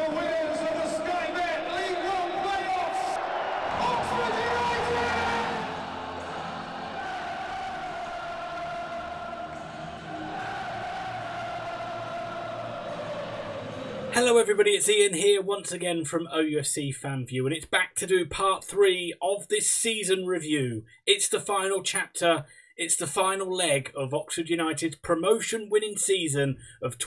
Hello everybody, it's Ian here once again from OUFC FanView and it's back to do part 3 of this season review. It's the final chapter, it's the final leg of Oxford United's promotion winning season of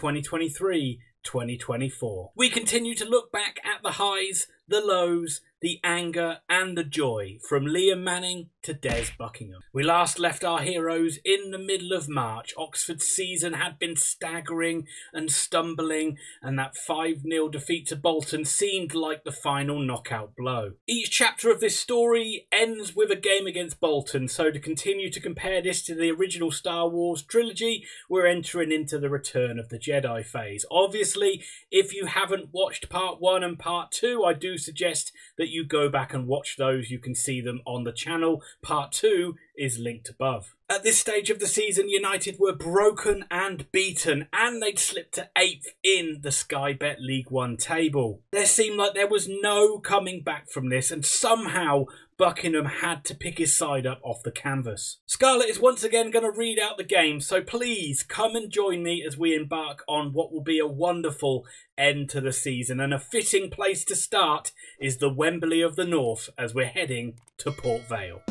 2023-2024. We continue to look back at the highs, the lows, the anger and the joy from Liam Manning to Des Buckingham. We last left our heroes in the middle of March. Oxford's season had been staggering and stumbling, and that 5 0 defeat to Bolton seemed like the final knockout blow. Each chapter of this story ends with a game against Bolton, so to continue to compare this to the original Star Wars trilogy, we're entering into the Return of the Jedi phase. Obviously, if you haven't watched part 1 and part 2, I do suggest that you go back and watch those. You can see them on the channel. Part 2 is linked above. At this stage of the season, United were broken and beaten, and they'd slipped to 8th in the Sky Bet League One table. There seemed like there was no coming back from this, and somehow Buckingham had to pick his side up off the canvas. Scarlett is once again going to read out the game, so please come and join me as we embark on what will be a wonderful end to the season. And a fitting place to start is the Wembley of the North as we're heading to Port Vale.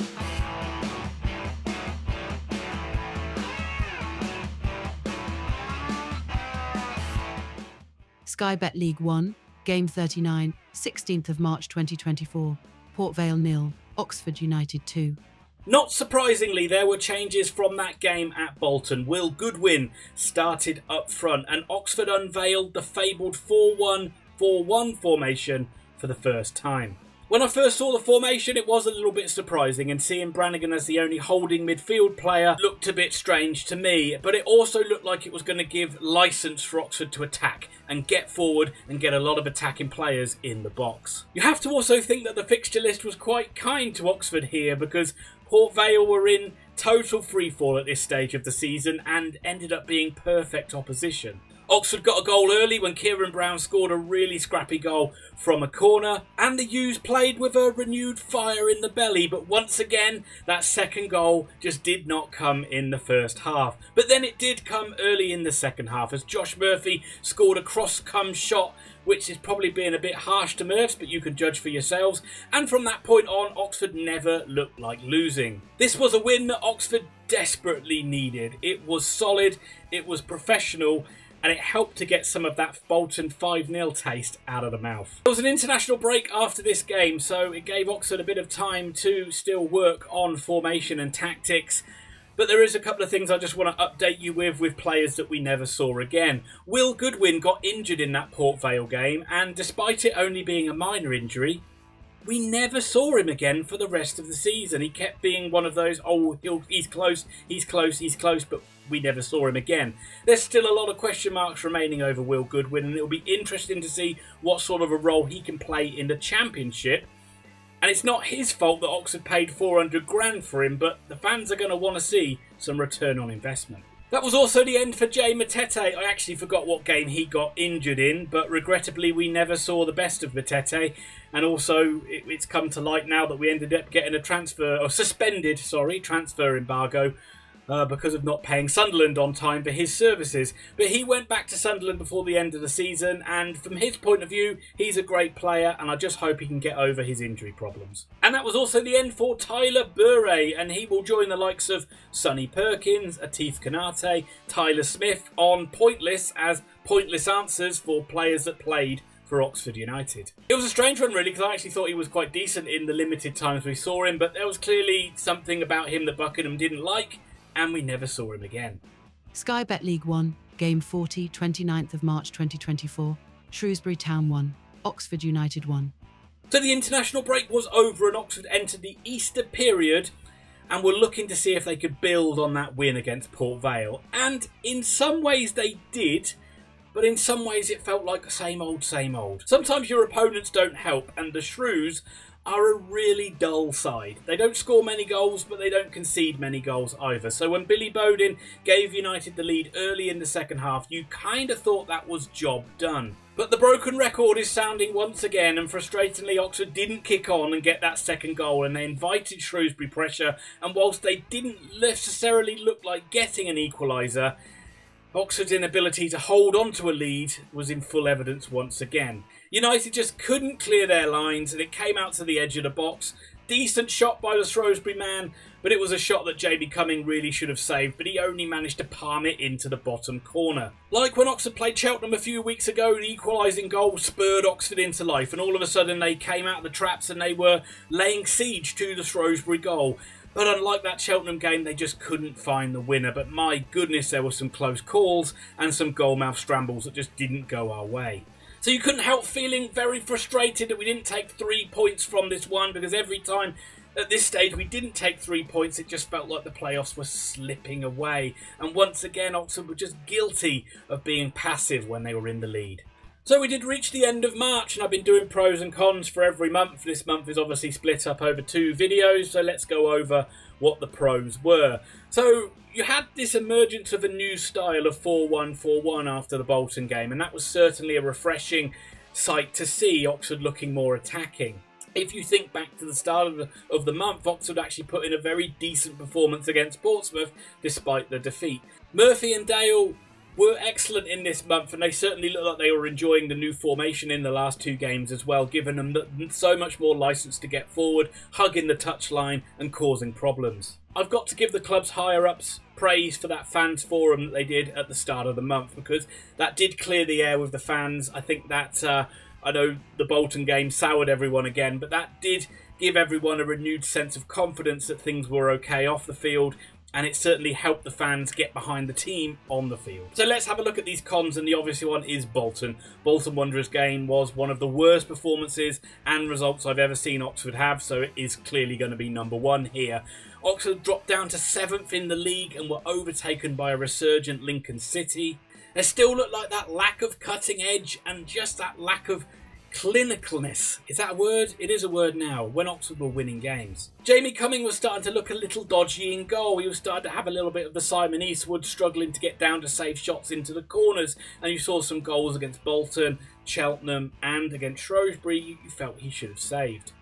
Sky Bet League 1, Game 39, 16th of March 2024. Port Vale nil, Oxford United 2. Not surprisingly, there were changes from that game at Bolton. Will Goodwin started up front, and Oxford unveiled the fabled 4 1 4 1 formation for the first time. When I first saw the formation, it was a little bit surprising, and seeing Brannagan as the only holding midfield player looked a bit strange to me, but it also looked like it was going to give licence for Oxford to attack and get forward and get a lot of attacking players in the box. You have to also think that the fixture list was quite kind to Oxford here because Port Vale were in total freefall at this stage of the season and ended up being perfect opposition. Oxford got a goal early when Ciaron Brown scored a really scrappy goal from a corner, and the U's played with a renewed fire in the belly. But once again, that second goal just did not come in the first half. But then it did come early in the second half as Josh Murphy scored a cross come shot which is probably being a bit harsh to Murphs, but you can judge for yourselves. And from that point on, Oxford never looked like losing. This was a win that Oxford desperately needed. It was solid, it was professional, and it helped to get some of that Bolton 5 0 taste out of the mouth. There was an international break after this game, so it gave Oxford a bit of time to still work on formation and tactics. But there is a couple of things I just want to update you with with players that we never saw again. Will Goodwin got injured in that Port Vale game, and despite it only being a minor injury, we never saw him again for the rest of the season. He kept being one of those, oh, he's close, he's close, he's close, but we never saw him again. There's still a lot of question marks remaining over Will Goodwin, and it'll be interesting to see what sort of a role he can play in the Championship. And it's not his fault that Oxford paid 400 grand for him, but the fans are going to want to see some return on investment. That was also the end for Jay Matete. I actually forgot what game he got injured in, but regrettably we never saw the best of Matete. And also, it, it's come to light now that we ended up getting a transfer, or suspended, sorry, transfer embargo uh, because of not paying Sunderland on time for his services. But he went back to Sunderland before the end of the season, and from his point of view, he's a great player, and I just hope he can get over his injury problems. And that was also the end for Tyler Burey, and he will join the likes of Sonny Perkins, Atif Kanate, Tyler Smith on Pointless as pointless answers for players that played for Oxford United. It was a strange one, really, because I actually thought he was quite decent in the limited times we saw him, but there was clearly something about him that Buckingham didn't like, and we never saw him again. Sky Bet League 1, Game 40, 29th of March 2024. Shrewsbury Town 1, Oxford United 1. So the international break was over and Oxford entered the Easter period and were looking to see if they could build on that win against Port Vale. And in some ways they did, but in some ways it felt like the same old, same old. Sometimes your opponents don't help, and the Shrews are a really dull side. They don't score many goals, but they don't concede many goals either. So when Billy Bodin gave United the lead early in the second half, you kind of thought that was job done. But the broken record is sounding once again, and frustratingly, Oxford didn't kick on and get that second goal, and they invited Shrewsbury pressure. And whilst they didn't necessarily look like getting an equaliser, Oxford's inability to hold on to a lead was in full evidence once again. United just couldn't clear their lines and it came out to the edge of the box. Decent shot by the Shrewsbury man, but it was a shot that Jamie Cumming really should have saved, but he only managed to palm it into the bottom corner. Like when Oxford played Cheltenham a few weeks ago, the equalising goal spurred Oxford into life, and all of a sudden they came out of the traps and they were laying siege to the Shrewsbury goal. But unlike that Cheltenham game, they just couldn't find the winner. But my goodness, there were some close calls and some goalmouth scrambles that just didn't go our way. So you couldn't help feeling very frustrated that we didn't take three points from this one because every time at this stage we didn't take three points, it just felt like the playoffs were slipping away. And once again, Oxford were just guilty of being passive when they were in the lead. So we did reach the end of March and I've been doing pros and cons for every month. This month is obviously split up over two videos, so let's go over what the pros were. So you had this emergence of a new style of 4-1-4-1 after the Bolton game, and that was certainly a refreshing sight to see, Oxford looking more attacking. If you think back to the start of the, of the month, Oxford actually put in a very decent performance against Portsmouth despite the defeat. Murphy and Dale were excellent in this month, and they certainly look like they were enjoying the new formation in the last two games as well, giving them so much more license to get forward, hugging the touchline, and causing problems. I've got to give the club's higher ups praise for that fans forum that they did at the start of the month because that did clear the air with the fans. I think that uh, I know the Bolton game soured everyone again, but that did give everyone a renewed sense of confidence that things were okay off the field and it certainly helped the fans get behind the team on the field. So let's have a look at these cons, and the obvious one is Bolton. Bolton Wanderers game was one of the worst performances and results I've ever seen Oxford have, so it is clearly going to be number one here. Oxford dropped down to seventh in the league and were overtaken by a resurgent Lincoln City. There still looked like that lack of cutting edge and just that lack of clinicalness. Is that a word? It is a word now, when Oxford were winning games. Jamie Cumming was starting to look a little dodgy in goal. He was starting to have a little bit of the Simon Eastwood struggling to get down to save shots into the corners. And you saw some goals against Bolton, Cheltenham, and against Shrewsbury you felt he should have saved.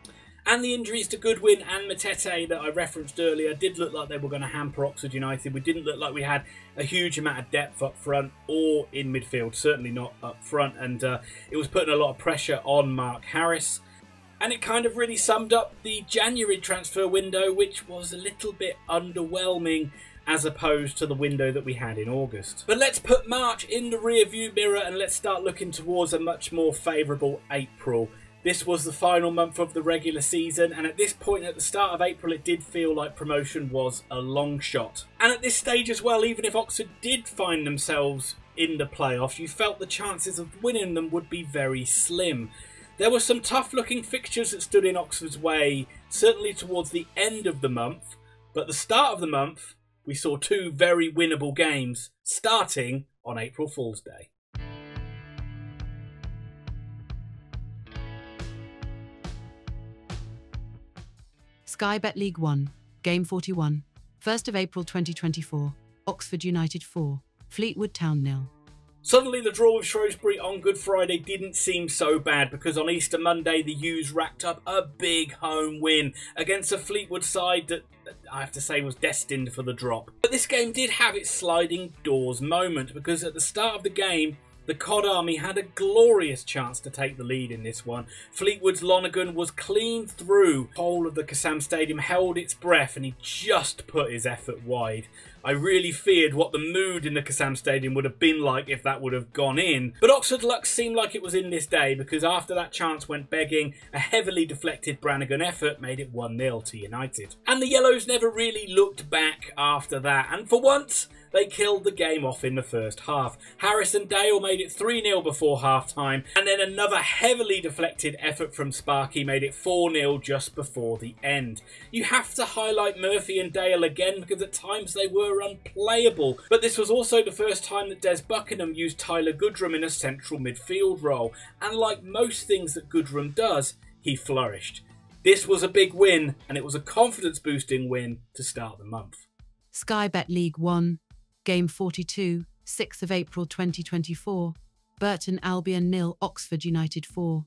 And the injuries to Goodwin and Matete that I referenced earlier did look like they were going to hamper Oxford United. We didn't look like we had a huge amount of depth up front or in midfield, certainly not up front. And uh, it was putting a lot of pressure on Mark Harris. And it kind of really summed up the January transfer window, which was a little bit underwhelming as opposed to the window that we had in August. But let's put March in the rear view mirror and let's start looking towards a much more favourable April. This was the final month of the regular season, and at this point at the start of April, it did feel like promotion was a long shot. And at this stage as well, even if Oxford did find themselves in the playoffs, you felt the chances of winning them would be very slim. There were some tough looking fixtures that stood in Oxford's way, certainly towards the end of the month, but the start of the month, we saw two very winnable games, starting on April Fool's Day. Sky Bet League 1, Game 41, 1st of April 2024, Oxford United 4, Fleetwood Town nil. Suddenly, the draw with Shrewsbury on Good Friday didn't seem so bad because on Easter Monday, the U's racked up a big home win against a Fleetwood side that I have to say was destined for the drop. But this game did have its sliding doors moment because at the start of the game, the Cod Army had a glorious chance to take the lead in this one. Fleetwood's Lonergan was clean through. Whole of the Kassam Stadium held its breath and he just put his effort wide. I really feared what the mood in the Kassam Stadium would have been like if that would have gone in. But Oxford luck seemed like it was in this day because after that chance went begging, a heavily deflected Brannagan effort made it 1-0 to United. And the Yellows never really looked back after that. And for once, they killed the game off in the first half. Harrison Dale made it 3-0 before half-time, and then another heavily deflected effort from Sparky made it 4-0 just before the end. You have to highlight Murphy and Dale again because at times they were unplayable, but this was also the first time that Des Buckingham used Tyler Goodrum in a central midfield role, and like most things that Goodrum does, he flourished. This was a big win, and it was a confidence boosting win to start the month. Sky Bet League 1, Game 42, 6th of April 2024. Burton Albion nil, Oxford United 4.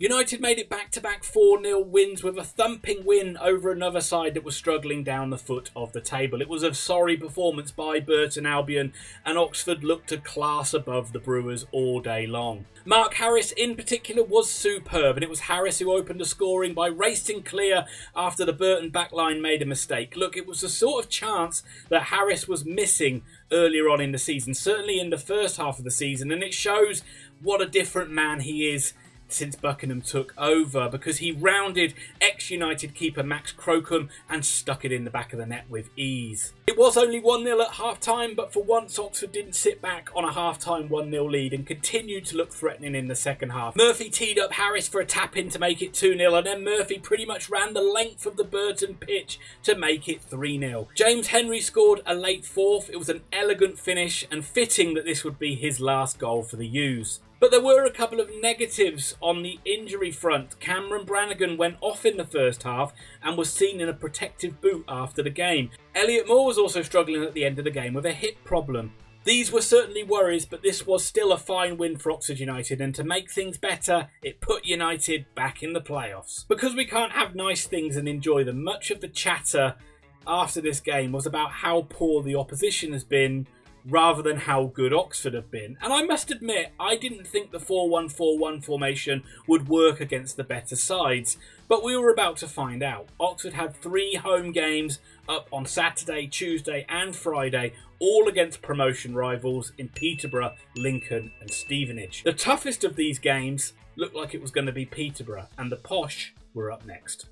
United made it back to back 4 0 wins with a thumping win over another side that was struggling down the foot of the table. It was a sorry performance by Burton Albion, and Oxford looked a class above the Brewers all day long. Mark Harris, in particular, was superb, and it was Harris who opened the scoring by racing clear after the Burton backline made a mistake. Look, it was the sort of chance that Harris was missing earlier on in the season, certainly in the first half of the season, and it shows what a different man he is since Buckingham took over because he rounded ex-United keeper Max Crocombe and stuck it in the back of the net with ease. It was only 1-0 at half-time but for once Oxford didn't sit back on a half-time 1-0 lead and continued to look threatening in the second half. Murphy teed up Harris for a tap-in to make it 2-0 and then Murphy pretty much ran the length of the Burton pitch to make it 3-0. James Henry scored a late fourth. It was an elegant finish and fitting that this would be his last goal for the U's. But there were a couple of negatives on the injury front. Cameron Brannagan went off in the first half and was seen in a protective boot after the game. Elliott Moore was also struggling at the end of the game with a hip problem. These were certainly worries, but this was still a fine win for Oxford United, and to make things better, it put United back in the playoffs. Because we can't have nice things and enjoy them, much of the chatter after this game was about how poor the opposition has been rather than how good Oxford have been. And I must admit, I didn't think the 4-1-4-1 formation would work against the better sides, but we were about to find out. Oxford had three home games up on Saturday, Tuesday and Friday, all against promotion rivals in Peterborough, Lincoln and Stevenage. The toughest of these games looked like it was going to be Peterborough, and the Posh were up next.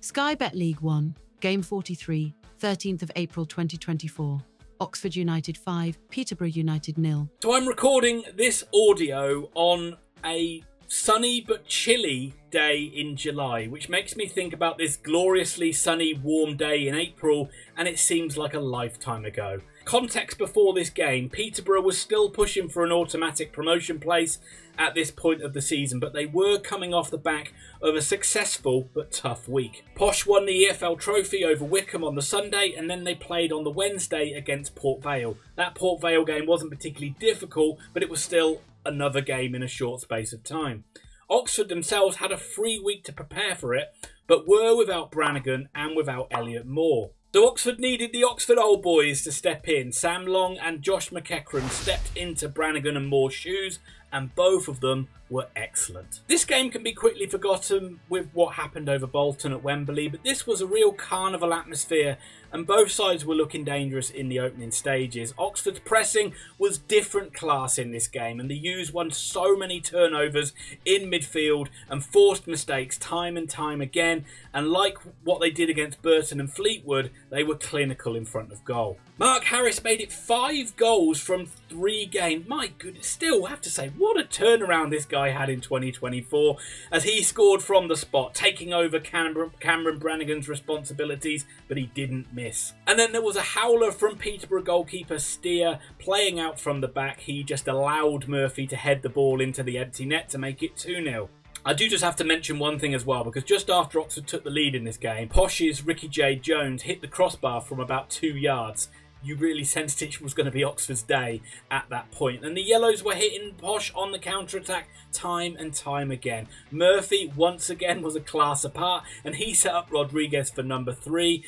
Sky Bet League 1, Game 43, 13th of April 2024. Oxford United 5, Peterborough United nil. So I'm recording this audio on a sunny but chilly day in July, which makes me think about this gloriously sunny, warm day in April, and it seems like a lifetime ago. Context before this game, Peterborough was still pushing for an automatic promotion place at this point of the season, but they were coming off the back of a successful but tough week. Posh won the EFL trophy over Wycombe on the Sunday, and then they played on the Wednesday against Port Vale. That Port Vale game wasn't particularly difficult, but it was still another game in a short space of time. Oxford themselves had a free week to prepare for it, but were without Brannagan and without Elliott Moore. So Oxford needed the Oxford old boys to step in. Sam Long and Josh McEachran stepped into Brannagan and Moore's shoes, and both of them were excellent. This game can be quickly forgotten with what happened over Bolton at Wembley, but this was a real carnival atmosphere and both sides were looking dangerous in the opening stages. Oxford's pressing was different class in this game and the U's won so many turnovers in midfield and forced mistakes time and time again and like what they did against Burton and Fleetwood, they were clinical in front of goal. Mark Harris made it five goals from three games. My goodness, still have to say, what a turnaround this guy had in 2024 as he scored from the spot, taking over Cameron, Cameron Brannagan's responsibilities, but he didn't miss. And then there was a howler from Peterborough goalkeeper Steer playing out from the back. He just allowed Murphy to head the ball into the empty net to make it 2 0. I do just have to mention one thing as well, because just after Oxford took the lead in this game, Posh's Ricky-Jade Jones hit the crossbar from about two yards you really sensed it was going to be Oxford's day at that point. And the Yellows were hitting Posh on the counter-attack time and time again. Murphy, once again, was a class apart, and he set up Rodrigues for number three.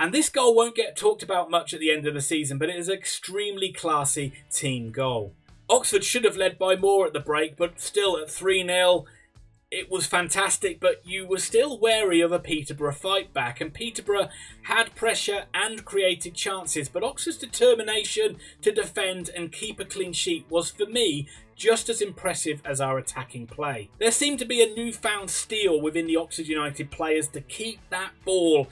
And this goal won't get talked about much at the end of the season, but it is an extremely classy team goal. Oxford should have led by more at the break, but still at 3-0, it was fantastic, but you were still wary of a Peterborough fight back, and Peterborough had pressure and created chances, but Oxford's determination to defend and keep a clean sheet was, for me, just as impressive as our attacking play. There seemed to be a newfound steel within the Oxford United players to keep that ball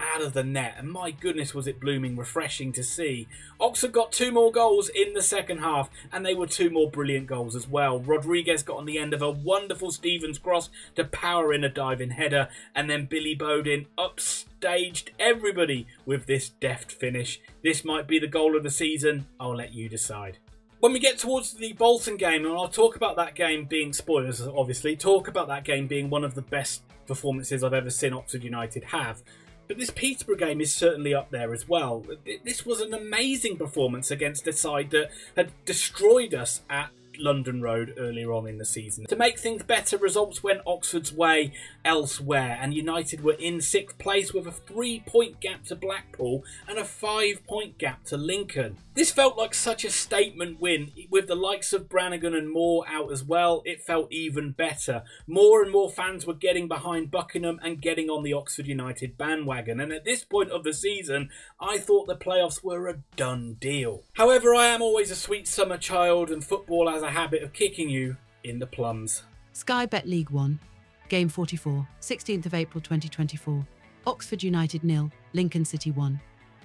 out of the net. And my goodness, was it blooming refreshing to see. Oxford got two more goals in the second half, and they were two more brilliant goals as well. Rodrigues got on the end of a wonderful Stevens cross to power in a diving header, and then Billy Bodin upstaged everybody with this deft finish. This might be the goal of the season. I'll let you decide. When we get towards the Bolton game, and I'll talk about that game being spoilers, obviously, talk about that game being one of the best performances I've ever seen Oxford United have. But this Peterborough game is certainly up there as well. This was an amazing performance against a side that had destroyed us at London Road earlier on in the season. To make things better, results went Oxford's way elsewhere, and United were in sixth place with a three point gap to Blackpool and a five point gap to Lincoln. This felt like such a statement win. With the likes of Brannagan and Moore out as well, it felt even better. More and more fans were getting behind Buckingham and getting on the Oxford United bandwagon, and at this point of the season, I thought the playoffs were a done deal. However, I am always a sweet summer child, and football has a habit of kicking you in the plums. Sky Bet League 1, Game 44, 16th of April 2024. Oxford United nil, Lincoln City 1.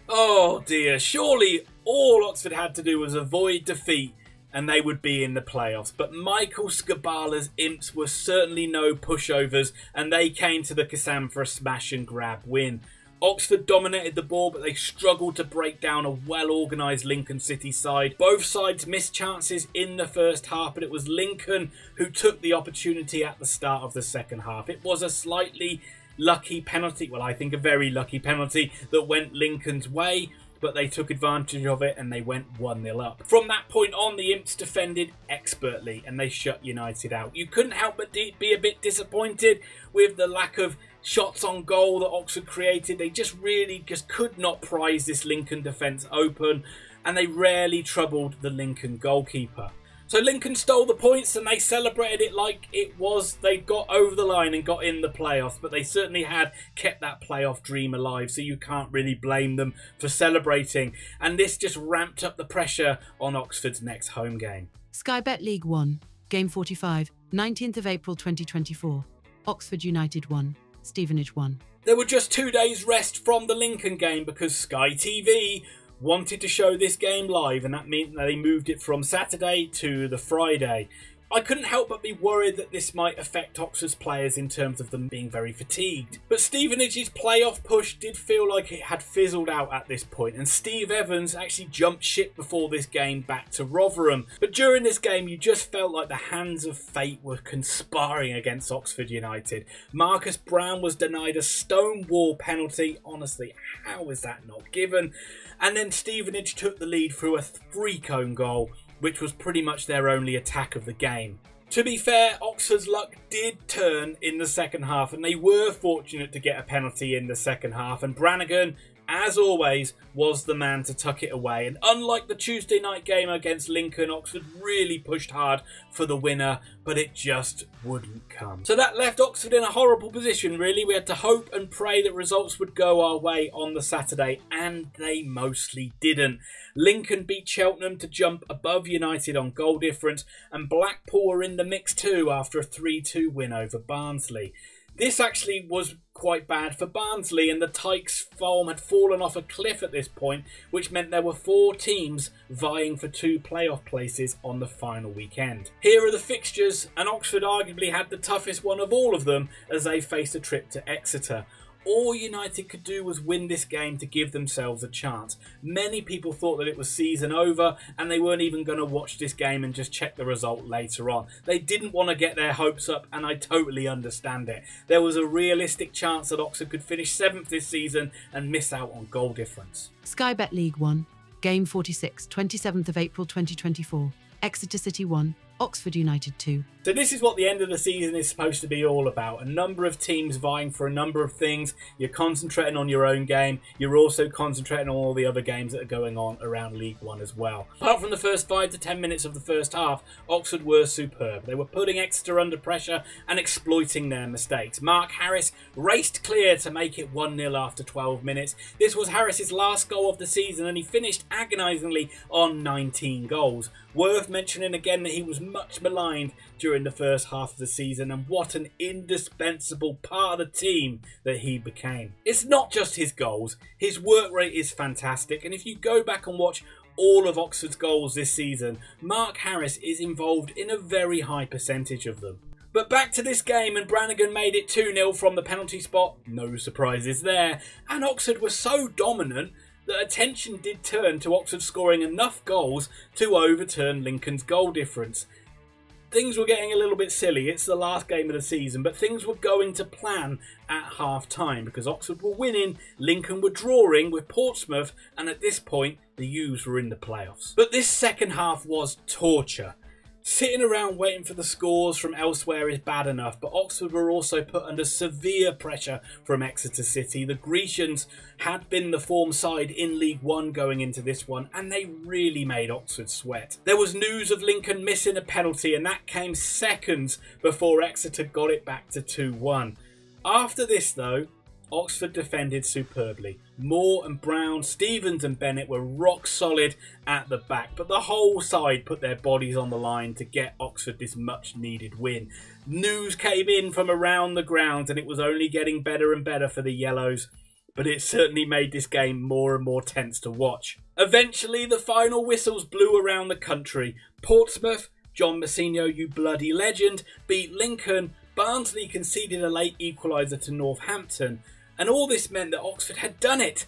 Oh dear, surely all Oxford had to do was avoid defeat and they would be in the playoffs. But Michael Skubala's Imps were certainly no pushovers and they came to the Kassam for a smash and grab win. Oxford dominated the ball, but they struggled to break down a well organised Lincoln City side. Both sides missed chances in the first half, but it was Lincoln who took the opportunity at the start of the second half. It was a slightly lucky penalty, well, I think a very lucky penalty that went Lincoln's way but they took advantage of it and they went 1 0 up. From that point on, the Imps defended expertly and they shut United out. You couldn't help but be a bit disappointed with the lack of shots on goal that Oxford created. They just really just could not prize this Lincoln defence open and they rarely troubled the Lincoln goalkeeper. So Lincoln stole the points and they celebrated it like it was they got over the line and got in the playoffs, but they certainly had kept that playoff dream alive, so you can't really blame them for celebrating. And this just ramped up the pressure on Oxford's next home game. Sky Bet League 1, Game 45, 19th of April 2024. Oxford United 1, Stevenage 1. There were just two days rest from the Lincoln game because Sky TV wanted to show this game live, and that meant they moved it from Saturday to the Friday. I couldn't help but be worried that this might affect Oxford's players in terms of them being very fatigued. But Stevenage's playoff push did feel like it had fizzled out at this point, and Steve Evans actually jumped ship before this game back to Rotherham. But during this game, you just felt like the hands of fate were conspiring against Oxford United. Marcus Brown was denied a stonewall penalty. Honestly, how is that not given? And then Stevenage took the lead through a three cone goal which was pretty much their only attack of the game. To be fair, Oxford's luck did turn in the second half, and they were fortunate to get a penalty in the second half. And Brannagan as always, was the man to tuck it away. And unlike the Tuesday night game against Lincoln, Oxford really pushed hard for the winner, but it just wouldn't come. So that left Oxford in a horrible position, really. We had to hope and pray that results would go our way on the Saturday, and they mostly didn't. Lincoln beat Cheltenham to jump above United on goal difference, and Blackpool were in the mix too after a 3 2 win over Barnsley. This actually was quite bad for Barnsley, and the Tykes form had fallen off a cliff at this point, which meant there were four teams vying for two playoff places on the final weekend. Here are the fixtures, and Oxford arguably had the toughest one of all of them as they faced a trip to Exeter all United could do was win this game to give themselves a chance. Many people thought that it was season over and they weren't even going to watch this game and just check the result later on. They didn't want to get their hopes up and I totally understand it. There was a realistic chance that Oxford could finish 7th this season and miss out on goal difference. Sky Bet League 1, Game 46, 27th of April 2024. Exeter City 1, Oxford United 2. So this is what the end of the season is supposed to be all about. A number of teams vying for a number of things. You're concentrating on your own game. You're also concentrating on all the other games that are going on around League One as well. Apart from the first five to ten minutes of the first half, Oxford were superb. They were putting Exeter under pressure and exploiting their mistakes. Mark Harris raced clear to make it 1-0 after 12 minutes. This was Harris's last goal of the season and he finished agonisingly on 19 goals. Worth mentioning again that he was much maligned during the first half of the season and what an indispensable part of the team that he became. It's not just his goals, his work rate is fantastic and if you go back and watch all of Oxford's goals this season, Mark Harris is involved in a very high percentage of them. But back to this game, and Brannagan made it 2 0 from the penalty spot. No surprises there. And Oxford were so dominant that attention did turn to Oxford scoring enough goals to overturn Lincoln's goal difference. Things were getting a little bit silly. It's the last game of the season, but things were going to plan at half time because Oxford were winning, Lincoln were drawing with Portsmouth, and at this point, the U's were in the playoffs. But this second half was torture. Sitting around waiting for the scores from elsewhere is bad enough, but Oxford were also put under severe pressure from Exeter City. The Grecians had been the form side in League One going into this one, and they really made Oxford sweat. There was news of Lincoln missing a penalty, and that came seconds before Exeter got it back to 2 1. After this, though, Oxford defended superbly. Moore and Brown, Stevens and Bennett were rock solid at the back, but the whole side put their bodies on the line to get Oxford this much needed win. News came in from around the grounds and it was only getting better and better for the Yellows, but it certainly made this game more and more tense to watch. Eventually, the final whistles blew around the country. Portsmouth, John Mousinho, you bloody legend, beat Lincoln. Barnsley conceded a late equaliser to Northampton and all this meant that Oxford had done it.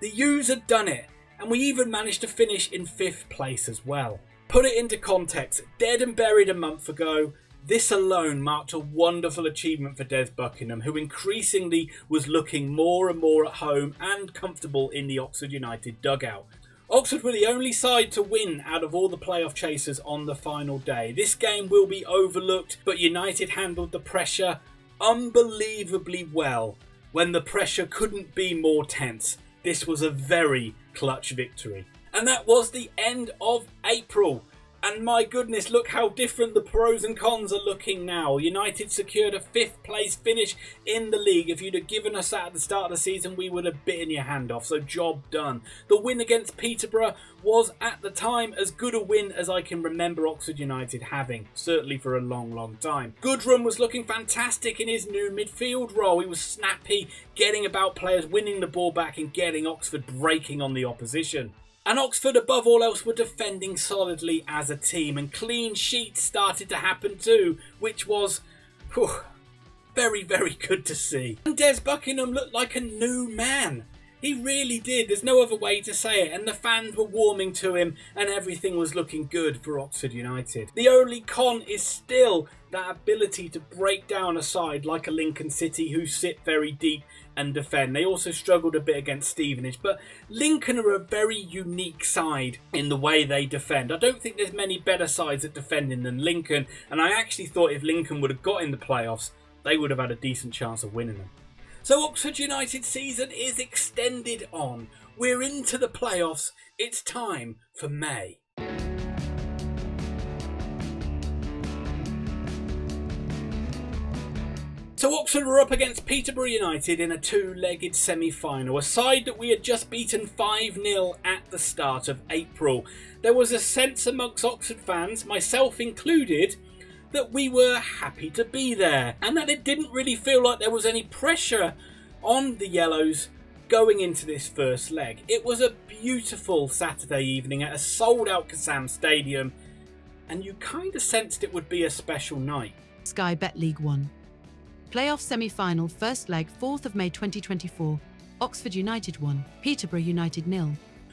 The U's had done it, and we even managed to finish in fifth place as well. Put it into context, dead and buried a month ago, this alone marked a wonderful achievement for Des Buckingham, who increasingly was looking more and more at home and comfortable in the Oxford United dugout. Oxford were the only side to win out of all the playoff chasers on the final day. This game will be overlooked, but United handled the pressure unbelievably well when the pressure couldn't be more tense. This was a very clutch victory. And that was the end of April. And my goodness, look how different the pros and cons are looking now. United secured a fifth place finish in the league. If you'd have given us that at the start of the season, we would have bitten your hand off. So, job done. The win against Peterborough was at the time as good a win as I can remember Oxford United having, certainly for a long, long time. Goodrum was looking fantastic in his new midfield role. He was snappy, getting about players, winning the ball back, and getting Oxford breaking on the opposition. And Oxford, above all else, were defending solidly as a team, and clean sheets started to happen too, which was whew, very, very good to see. And Des Buckingham looked like a new man. He really did. There's no other way to say it. And the fans were warming to him, and everything was looking good for Oxford United. The only con is still that ability to break down a side like a Lincoln City who sit very deep and defend. They also struggled a bit against Stevenage, but Lincoln are a very unique side in the way they defend. I don't think there's many better sides at defending than Lincoln, and I actually thought if Lincoln would have got in the playoffs, they would have had a decent chance of winning them. So Oxford United season is extended on. We're into the playoffs. It's time for May. So Oxford were up against Peterborough United in a two-legged semi-final, a side that we had just beaten 5-0 at the start of April. There was a sense amongst Oxford fans, myself included, that we were happy to be there and that it didn't really feel like there was any pressure on the Yellows going into this first leg. It was a beautiful Saturday evening at a sold-out Kassam Stadium and you kind of sensed it would be a special night. Sky Bet League 1. Playoff semi final, first leg, 4th of May 2024. Oxford United 1, Peterborough United nil.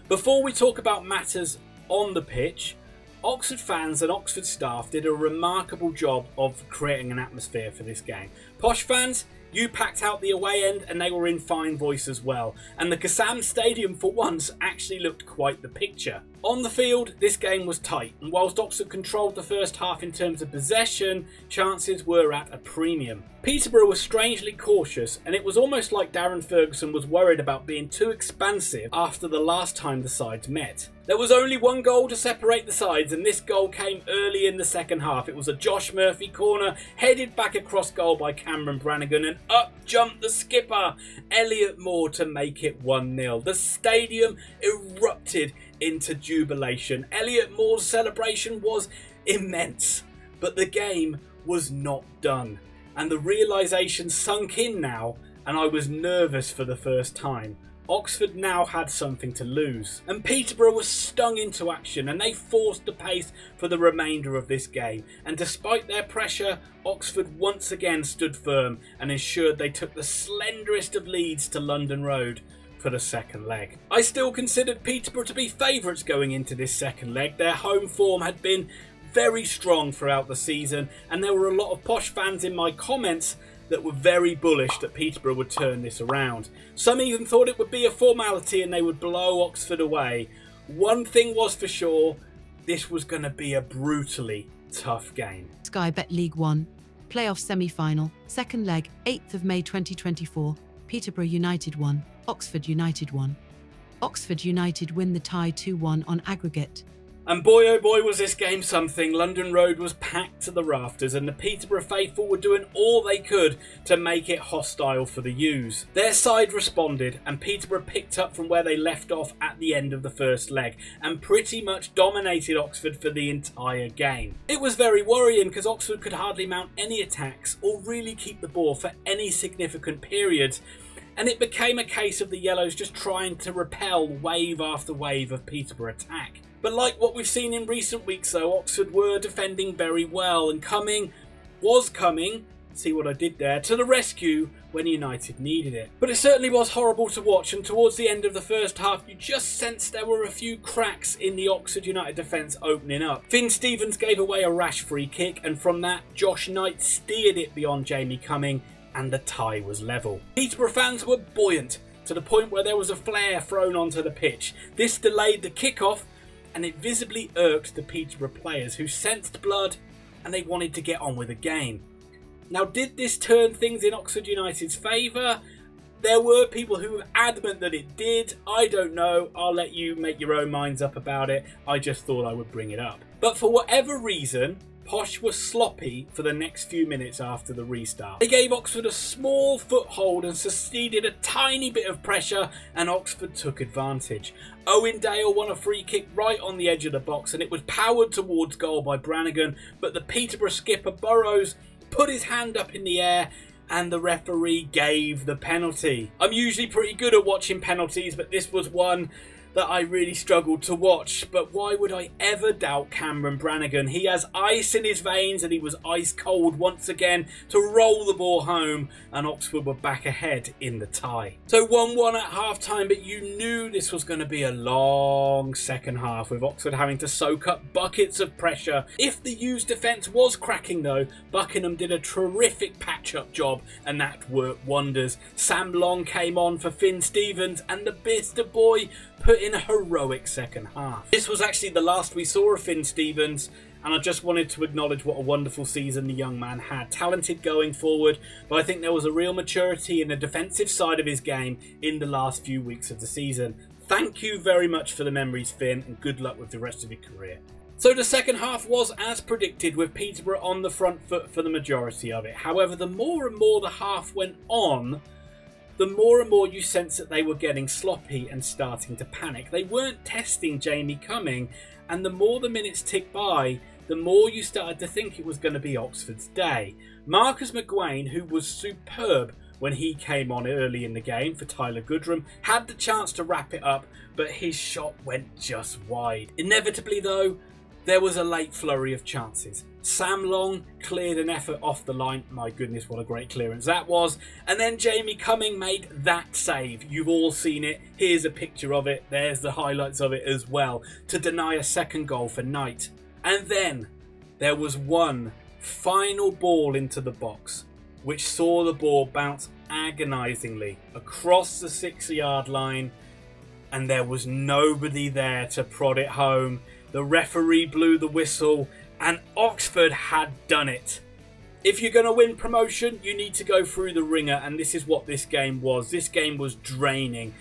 Before we talk about matters on the pitch, Oxford fans and Oxford staff did a remarkable job of creating an atmosphere for this game. Posh fans, you packed out the away end and they were in fine voice as well. And the Kassam Stadium for once actually looked quite the picture. On the field, this game was tight, and whilst Oxford controlled the first half in terms of possession, chances were at a premium. Peterborough was strangely cautious, and it was almost like Darren Ferguson was worried about being too expansive after the last time the sides met. There was only one goal to separate the sides, and this goal came early in the second half. It was a Josh Murphy corner, headed back across goal by Cameron Brannagan, and up jumped the skipper, Elliott Moore, to make it 1 0. The stadium erupted into jubilation. Elliott Moore's celebration was immense, but the game was not done. And the realization sunk in now, and I was nervous for the first time. Oxford now had something to lose, and Peterborough was stung into action and they forced the pace for the remainder of this game. And despite their pressure, Oxford once again stood firm and ensured they took the slenderest of leads to London Road for the second leg. I still considered Peterborough to be favourites going into this second leg. Their home form had been very strong throughout the season, and there were a lot of posh fans in my comments that were very bullish that Peterborough would turn this around. Some even thought it would be a formality and they would blow Oxford away. One thing was for sure, this was going to be a brutally tough game. Sky Bet League 1, playoff semi final, second leg, 8th of May 2024, Peterborough United 1, Oxford United won. Oxford United win the tie 2 1 on aggregate. And boy oh boy was this game something. London Road was packed to the rafters and the Peterborough faithful were doing all they could to make it hostile for the U's. Their side responded and Peterborough picked up from where they left off at the end of the first leg and pretty much dominated Oxford for the entire game. It was very worrying because Oxford could hardly mount any attacks or really keep the ball for any significant periods and it became a case of the Yellows just trying to repel wave after wave of Peterborough attack. But like what we've seen in recent weeks though, Oxford were defending very well and coming, was coming, see what I did there, to the rescue when United needed it. But it certainly was horrible to watch and towards the end of the first half you just sensed there were a few cracks in the Oxford United defence opening up. Finn Stevens gave away a rash free kick and from that Josh Knight steered it beyond Jamie Cumming and the tie was level. Peterborough fans were buoyant to the point where there was a flare thrown onto the pitch. This delayed the kick-off and it visibly irked the Peterborough players who sensed blood and they wanted to get on with the game. Now, did this turn things in Oxford United's favour? There were people who were adamant that it did. I don't know. I'll let you make your own minds up about it. I just thought I would bring it up. But for whatever reason, Posh was sloppy for the next few minutes after the restart. They gave Oxford a small foothold and succeeded a tiny bit of pressure and Oxford took advantage. Owen Dale won a free kick right on the edge of the box and it was powered towards goal by Brannagan but the Peterborough skipper Burrows put his hand up in the air and the referee gave the penalty. I'm usually pretty good at watching penalties but this was one that I really struggled to watch. But why would I ever doubt Cameron Brannagan? He has ice in his veins and he was ice cold once again to roll the ball home and Oxford were back ahead in the tie. So 1-1 at half time but you knew this was going to be a long second half with Oxford having to soak up buckets of pressure. If the U's defence was cracking though, Buckingham did a terrific patch-up job and that worked wonders. Sam Long came on for Finn Stevens and the Bicester boy put in a heroic second half. This was actually the last we saw of Finn Stevens and I just wanted to acknowledge what a wonderful season the young man had. Talented going forward, but I think there was a real maturity in the defensive side of his game in the last few weeks of the season. Thank you very much for the memories, Finn, and good luck with the rest of your career. So the second half was as predicted with Peterborough on the front foot for the majority of it. However, the more and more the half went on, the more and more you sense that they were getting sloppy and starting to panic. They weren't testing Jamie Cumming, and the more the minutes ticked by, the more you started to think it was going to be Oxford's day. Marcus McGuane, who was superb when he came on early in the game for Tyler Goodrum, had the chance to wrap it up, but his shot went just wide. Inevitably, though, there was a late flurry of chances. Sam Long cleared an effort off the line. My goodness, what a great clearance that was. And then Jamie Cumming made that save. You've all seen it. Here's a picture of it. There's the highlights of it as well. To deny a second goal for Knight. And then there was one final ball into the box, which saw the ball bounce agonisingly across the six yard line. And there was nobody there to prod it home. The referee blew the whistle and Oxford had done it. If you're going to win promotion, you need to go through the ringer, and this is what this game was. This game was draining.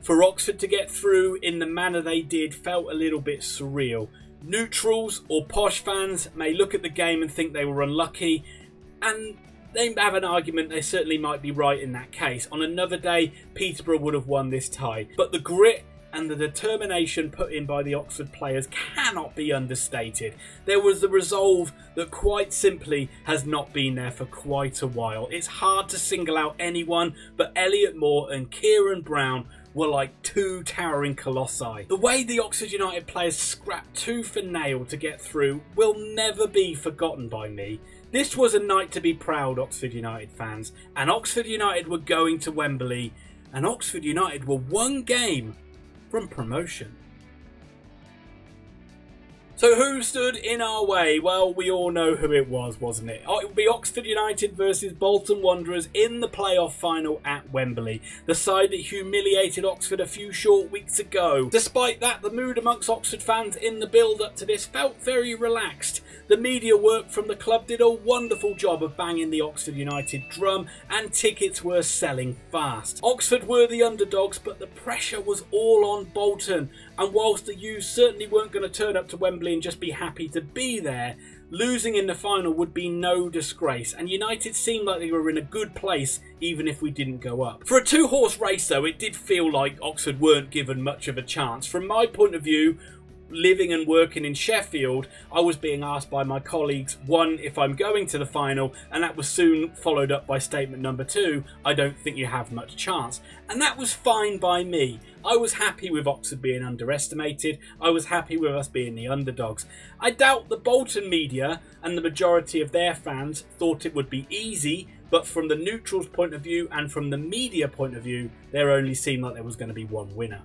For Oxford to get through in the manner they did felt a little bit surreal. Neutrals or posh fans may look at the game and think they were unlucky, and they have an argument they certainly might be right in that case. On another day, Peterborough would have won this tie. But the grit and the determination put in by the Oxford players cannot be understated. There was the resolve that quite simply has not been there for quite a while. It's hard to single out anyone, but Elliott Moore and Ciaron Brown were like two towering colossi. The way the Oxford United players scrapped tooth and nail to get through will never be forgotten by me. This was a night to be proud, Oxford United fans, and Oxford United were going to Wembley and Oxford United were one game from promotion. So who stood in our way? Well, we all know who it was, wasn't it? Oh, it would be Oxford United versus Bolton Wanderers in the playoff final at Wembley. The side that humiliated Oxford a few short weeks ago. Despite that, the mood amongst Oxford fans in the build-up to this felt very relaxed. The media work from the club did a wonderful job of banging the Oxford United drum and tickets were selling fast. Oxford were the underdogs but the pressure was all on Bolton and whilst the U's certainly weren't going to turn up to Wembley and just be happy to be there, losing in the final would be no disgrace, and United seemed like they were in a good place even if we didn't go up. For a two horse race, though, it did feel like Oxford weren't given much of a chance. From my point of view, living and working in Sheffield, I was being asked by my colleagues, one, if I'm going to the final, and that was soon followed up by statement number two, I don't think you have much chance. And that was fine by me. I was happy with Oxford being underestimated. I was happy with us being the underdogs. I doubt the Bolton media and the majority of their fans thought it would be easy, but from the neutrals' point of view and from the media point of view, there only seemed like there was going to be one winner.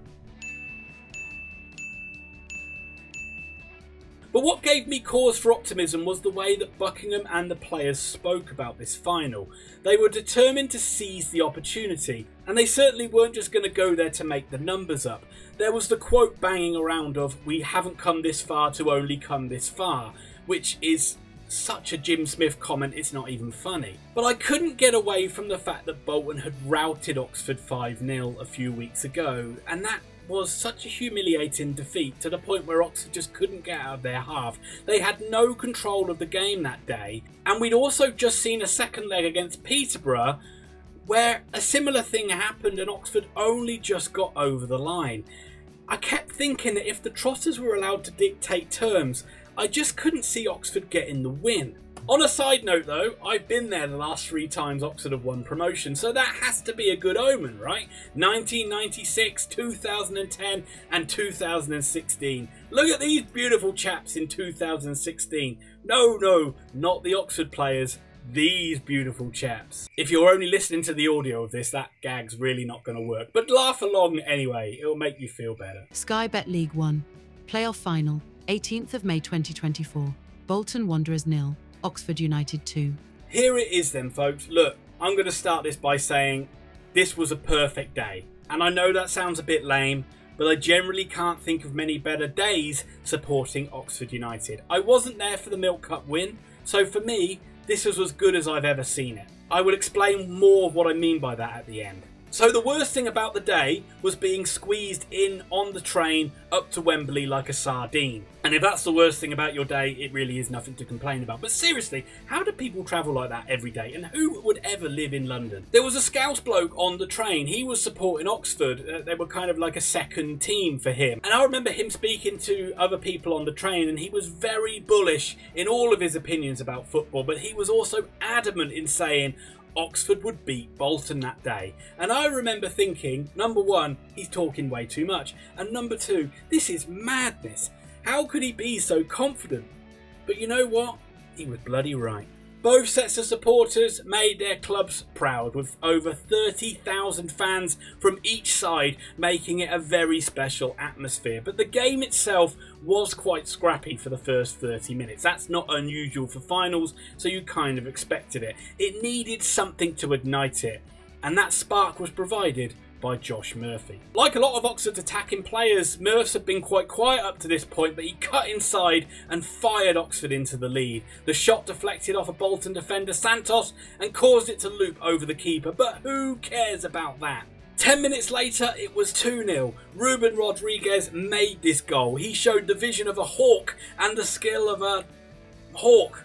But what gave me cause for optimism was the way that Buckingham and the players spoke about this final. They were determined to seize the opportunity, and they certainly weren't just going to go there to make the numbers up. There was the quote banging around of, we haven't come this far to only come this far, which is such a Jim Smith comment, it's not even funny. But I couldn't get away from the fact that Bolton had routed Oxford 5 0 a few weeks ago, and that was such a humiliating defeat to the point where Oxford just couldn't get out of their half. They had no control of the game that day, and we'd also just seen a second leg against Peterborough where a similar thing happened and Oxford only just got over the line. I kept thinking that if the Trotters were allowed to dictate terms, I just couldn't see Oxford getting the win. On a side note though, I've been there the last three times Oxford have won promotion, so that has to be a good omen, right? 1996, 2010 and 2016. Look at these beautiful chaps in 2016. No, no, not the Oxford players, these beautiful chaps. If you're only listening to the audio of this, that gag's really not going to work. But laugh along anyway, it'll make you feel better. Sky Bet League 1. Playoff Final, 18th of May 2024. Bolton Wanderers nil. Oxford United 2. Here it is then, folks. Look, I'm going to start this by saying this was a perfect day. And I know that sounds a bit lame, but I generally can't think of many better days supporting Oxford United. I wasn't there for the Milk Cup win, so for me, this was as good as I've ever seen it. I will explain more of what I mean by that at the end. So the worst thing about the day was being squeezed in on the train up to Wembley like a sardine. And if that's the worst thing about your day, it really is nothing to complain about. But seriously, how do people travel like that every day? And who would ever live in London? There was a Scouse bloke on the train. He was supporting Oxford. Uh, they were kind of like a second team for him. And I remember him speaking to other people on the train, and he was very bullish in all of his opinions about football. But he was also adamant in saying, Oxford would beat Bolton that day. And I remember thinking, number one, he's talking way too much. And number two, this is madness. How could he be so confident? But you know what? He was bloody right. Both sets of supporters made their clubs proud, with over 30,000 fans from each side making it a very special atmosphere. But the game itself was quite scrappy for the first 30 minutes. That's not unusual for finals, so you kind of expected it. It needed something to ignite it, and that spark was provided by Josh Murphy. Like a lot of Oxford's attacking players, Murphs had been quite quiet up to this point, but he cut inside and fired Oxford into the lead. The shot deflected off a Bolton defender Santos and caused it to loop over the keeper, but who cares about that? 10 minutes later, it was 2 0. Ruben Rodrigues made this goal. He showed the vision of a hawk and the skill of a hawk.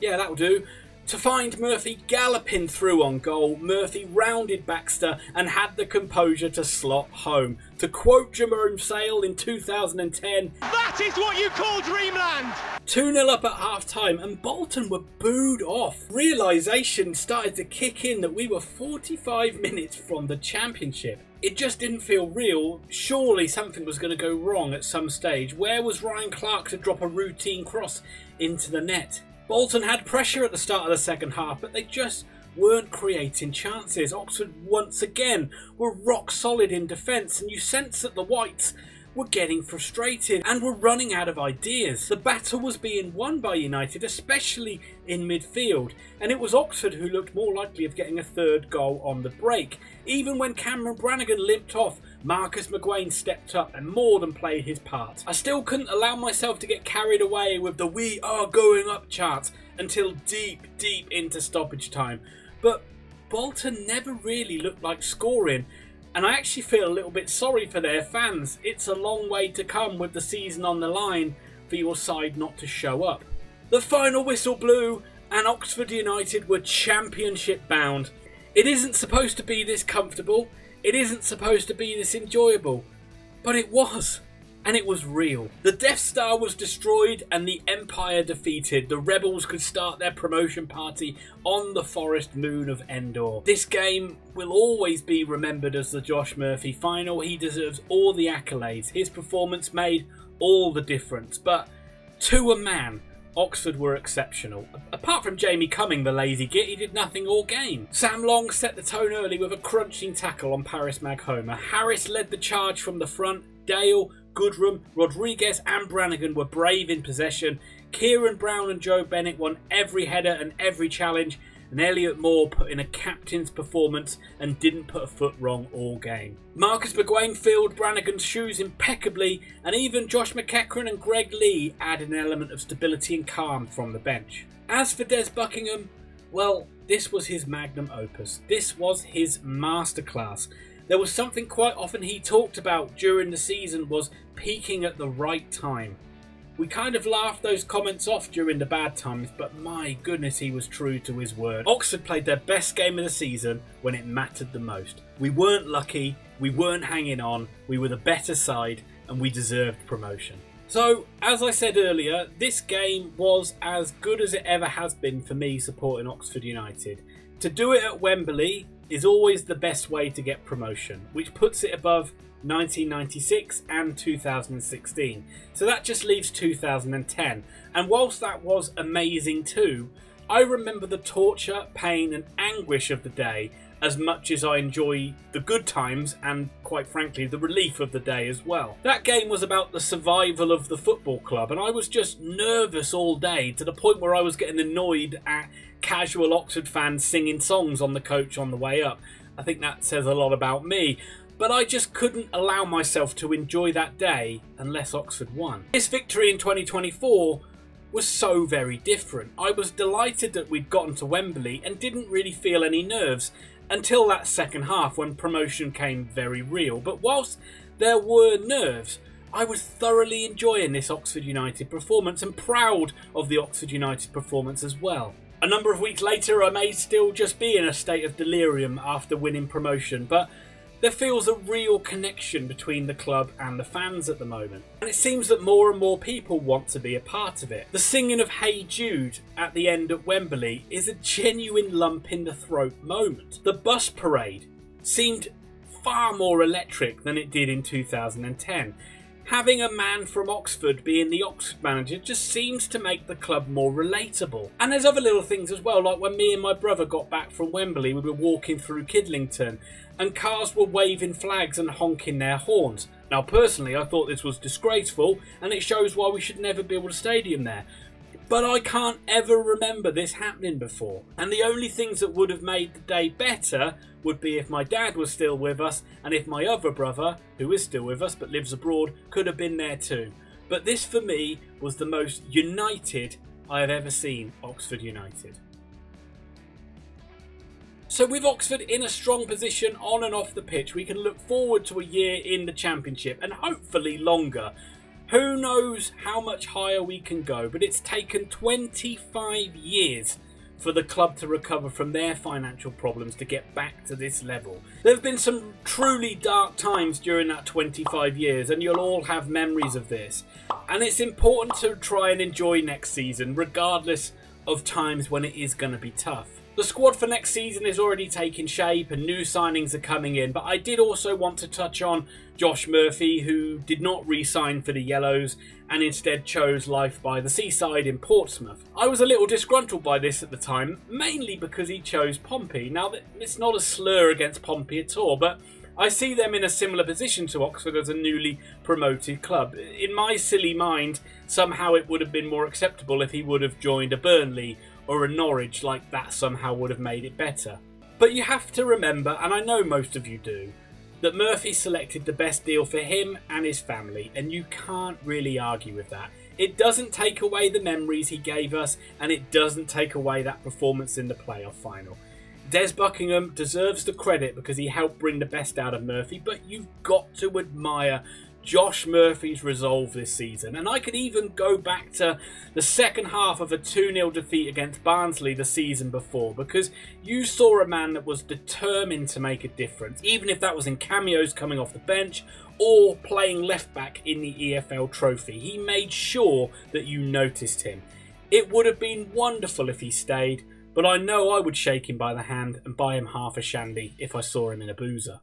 Yeah, that'll do. To find Murphy galloping through on goal, Murphy rounded Baxter and had the composure to slot home. To quote Jerome Sale in 2010, That is what you call dreamland! 2 0 up at half time, and Bolton were booed off. Realisation started to kick in that we were 45 minutes from the championship. It just didn't feel real. Surely something was going to go wrong at some stage. Where was Ryan Clarke to drop a routine cross into the net? Bolton had pressure at the start of the second half, but they just weren't creating chances. Oxford once again were rock solid in defence, and you sense that the Whites were getting frustrated and were running out of ideas. The battle was being won by United, especially in midfield, and it was Oxford who looked more likely of getting a third goal on the break. Even when Cameron Brannagan limped off, Marcus McGuane stepped up and more than played his part. I still couldn't allow myself to get carried away with the we are going up chart until deep, deep into stoppage time. But Bolton never really looked like scoring and I actually feel a little bit sorry for their fans. It's a long way to come with the season on the line for your side not to show up. The final whistle blew, and Oxford United were championship bound. It isn't supposed to be this comfortable, it isn't supposed to be this enjoyable, but it was and it was real. The Death Star was destroyed and the Empire defeated. The rebels could start their promotion party on the forest moon of Endor. This game will always be remembered as the Josh Murphy final. He deserves all the accolades. His performance made all the difference. But to a man, Oxford were exceptional. Apart from Jamie Cumming, the lazy git, he did nothing all game. Sam Long set the tone early with a crunching tackle on Paris Maghoma. Harris led the charge from the front. Dale Goodrham, Rodrigues, and Brannagan were brave in possession. Ciaron Brown and Joe Bennett won every header and every challenge, and Elliott Moore put in a captain's performance and didn't put a foot wrong all game. Marcus McGuane filled Brannagan's shoes impeccably, and even Josh McEachran and Greg Leigh added an element of stability and calm from the bench. As for Des Buckingham, well, this was his magnum opus. This was his masterclass. There was something quite often he talked about during the season was peaking at the right time. We kind of laughed those comments off during the bad times, but my goodness, he was true to his word. Oxford played their best game of the season when it mattered the most. We weren't lucky, we weren't hanging on, we were the better side, and we deserved promotion. So, as I said earlier, this game was as good as it ever has been for me supporting Oxford United. To do it at Wembley is always the best way to get promotion, which puts it above 1996 and 2016. So that just leaves 2010. And whilst that was amazing too, I remember the torture, pain, and anguish of the day as much as I enjoy the good times and, quite frankly, the relief of the day as well. That game was about the survival of the football club, and I was just nervous all day to the point where I was getting annoyed at casual Oxford fans singing songs on the coach on the way up. I think that says a lot about me. But I just couldn't allow myself to enjoy that day unless Oxford won. This victory in 2024 was so very different. I was delighted that we'd gotten to Wembley and didn't really feel any nerves until that second half when promotion came very real. But whilst there were nerves, I was thoroughly enjoying this Oxford United performance and proud of the Oxford United performance as well. A number of weeks later, I may still just be in a state of delirium after winning promotion, but there feels a real connection between the club and the fans at the moment. And it seems that more and more people want to be a part of it. The singing of Hey Jude at the end at Wembley is a genuine lump in the throat moment. The bus parade seemed far more electric than it did in 2010 having a man from Oxford being the Oxford manager just seems to make the club more relatable. And there's other little things as well, like when me and my brother got back from Wembley, we were walking through Kidlington and cars were waving flags and honking their horns. Now, personally, I thought this was disgraceful and it shows why we should never build a stadium there. But I can't ever remember this happening before. And the only things that would have made the day better would be if my dad was still with us and if my other brother, who is still with us but lives abroad, could have been there too. But this for me was the most united I have ever seen Oxford United. So with Oxford in a strong position on and off the pitch, we can look forward to a year in the Championship and hopefully longer. Who knows how much higher we can go, but it's taken 25 years for the club to recover from their financial problems to get back to this level. There have been some truly dark times during that 25 years, and you'll all have memories of this. And it's important to try and enjoy next season, regardless of times when it is going to be tough. The squad for next season is already taking shape and new signings are coming in, but I did also want to touch on Josh Murphy, who did not re sign for the Yellows and instead chose life by the seaside in Portsmouth. I was a little disgruntled by this at the time, mainly because he chose Pompey. Now, it's not a slur against Pompey at all, but I see them in a similar position to Oxford as a newly promoted club. In my silly mind, somehow it would have been more acceptable if he would have joined a Burnley or a Norwich, like that somehow would have made it better. But you have to remember, and I know most of you do, that Murphy selected the best deal for him and his family, and you can't really argue with that. It doesn't take away the memories he gave us, and it doesn't take away that performance in the playoff final. Des Buckingham deserves the credit because he helped bring the best out of Murphy, but you've got to admire Josh Murphy's resolve this season. And I could even go back to the second half of a 2 0 defeat against Barnsley the season before because you saw a man that was determined to make a difference, even if that was in cameos coming off the bench or playing left back in the EFL trophy. He made sure that you noticed him. It would have been wonderful if he stayed but I know I would shake him by the hand and buy him half a shandy if I saw him in a boozer.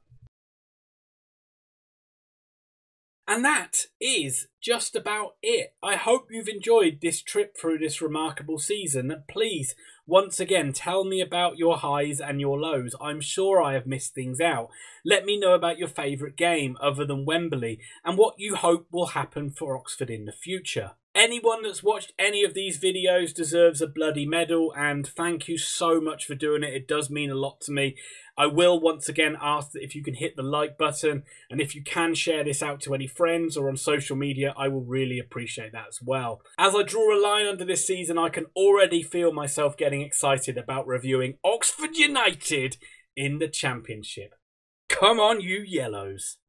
And that is just about it. I hope you've enjoyed this trip through this remarkable season. Please, once again, tell me about your highs and your lows. I'm sure I have missed things out. Let me know about your favourite game other than Wembley and what you hope will happen for Oxford in the future. Anyone that's watched any of these videos deserves a bloody medal, and thank you so much for doing it. It does mean a lot to me. I will once again ask that if you can hit the like button, and if you can share this out to any friends or on social media, I will really appreciate that as well. As I draw a line under this season, I can already feel myself getting excited about reviewing Oxford United in the Championship. Come on, you Yellows.